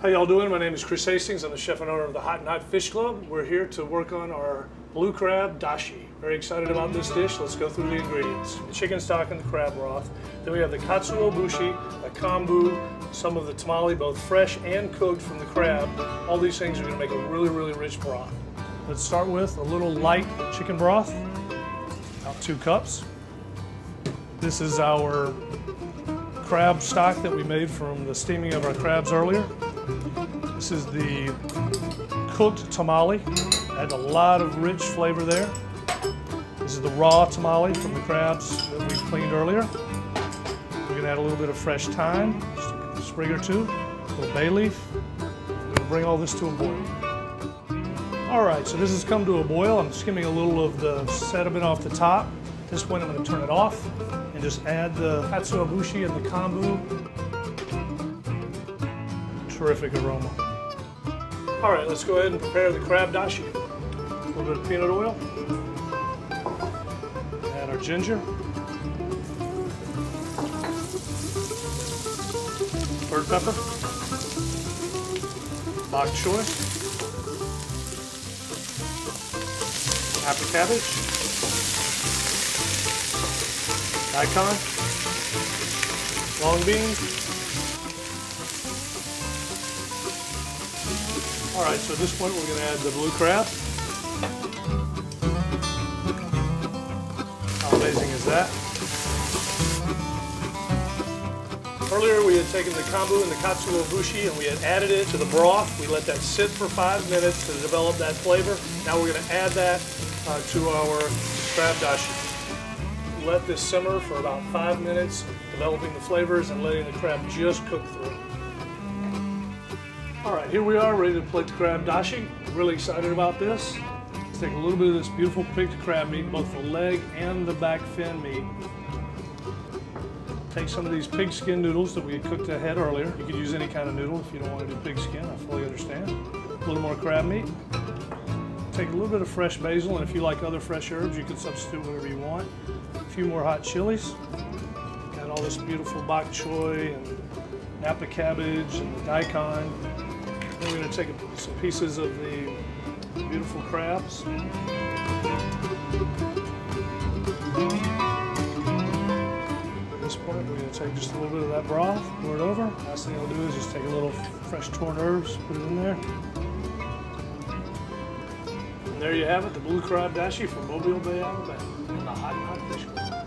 How y'all doing? My name is Chris Hastings. I'm the chef and owner of the Hot and Hot Fish Club. We're here to work on our blue crab dashi. Very excited about this dish. Let's go through the ingredients. The chicken stock and the crab broth. Then we have the katsuo bushi, the kombu, some of the tomalley, both fresh and cooked from the crab. All these things are gonna make a really, really rich broth. Let's start with a little light chicken broth, about two cups. This is our crab stock that we made from the steaming of our crabs earlier. This is the cooked tomalley. Had a lot of rich flavor there. This is the raw tomalley from the crabs that we cleaned earlier. We're gonna add a little bit of fresh thyme, just a sprig or two, a little bay leaf. We're gonna bring all this to a boil. All right, so this has come to a boil. I'm skimming a little of the sediment off the top. At this point, I'm gonna turn it off and just add the katsuobushi and the kombu. Terrific aroma. All right, let's go ahead and prepare the crab dashi. A little bit of peanut oil. Add our ginger. Bird pepper. Bok choy. Napa cabbage. Daikon. Long beans. All right, so at this point we're going to add the blue crab. How amazing is that? Earlier we had taken the kombu and the katsuo bushi and we had added it to the broth. We let that sit for five minutes to develop that flavor. Now we're going to add that uh, to our crab dashi. Let this simmer for about five minutes, developing the flavors and letting the crab just cook through. All right, here we are ready to plate the crab dashi. Really excited about this. Let's take a little bit of this beautiful picked crab meat, both the leg and the back fin meat. Take some of these pig skin noodles that we cooked ahead earlier. You could use any kind of noodle if you don't want to do pig skin, I fully understand. A little more crab meat. Take a little bit of fresh basil, and if you like other fresh herbs, you can substitute whatever you want. A few more hot chilies. Got all this beautiful bok choy and napa cabbage and daikon. We're going to take some pieces of the beautiful crabs. At this point, we're going to take just a little bit of that broth, pour it over. Last thing I'll do is just take a little fresh torn herbs, put it in there. And there you have it, the blue crab dashi from Mobile Bay, Alabama, in the Hot and Hot Fish Club.